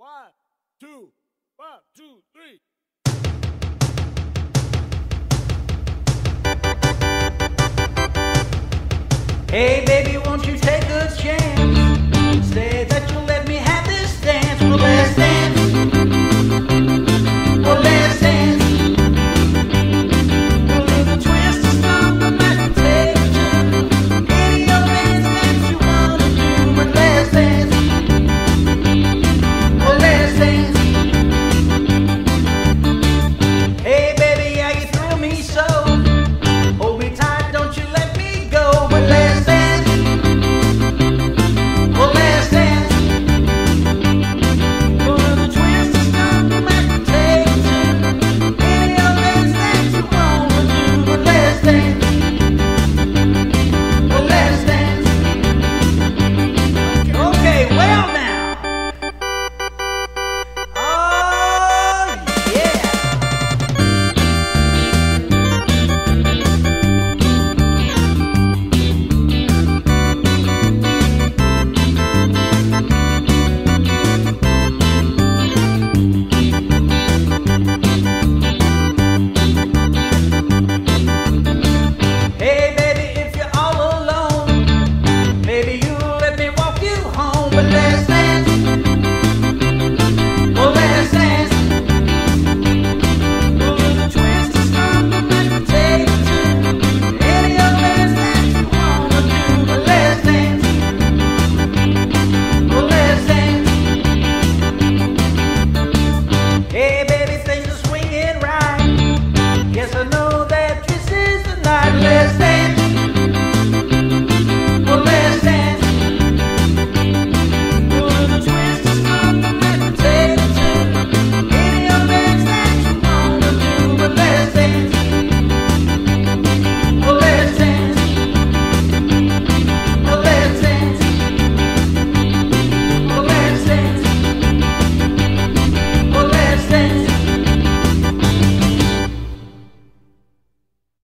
One, two, one, two, three. Hey, baby,